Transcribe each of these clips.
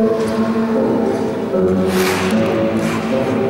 Thank you.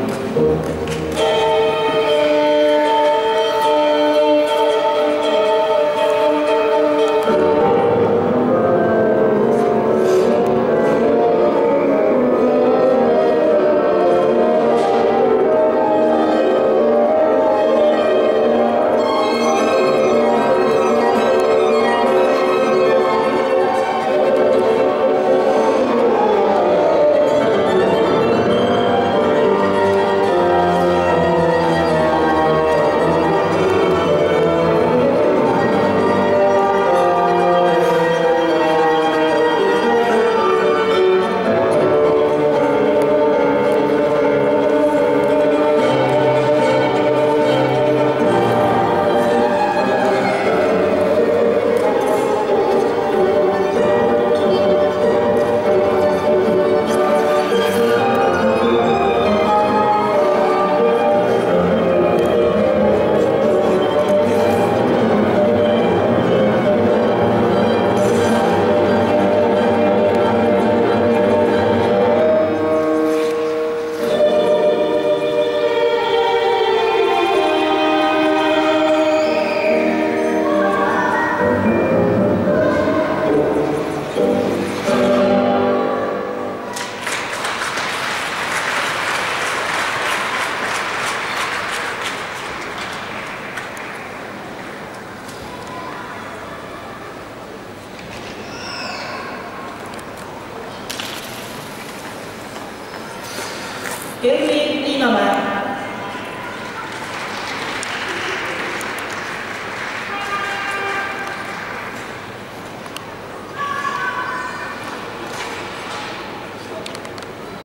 Kay Philippi naman,